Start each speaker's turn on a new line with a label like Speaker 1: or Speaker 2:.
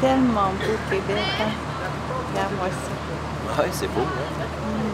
Speaker 1: tellement beau, Québec. Hein? Regarde-moi ça.
Speaker 2: Ouais, c'est beau, hein?
Speaker 1: Hmm.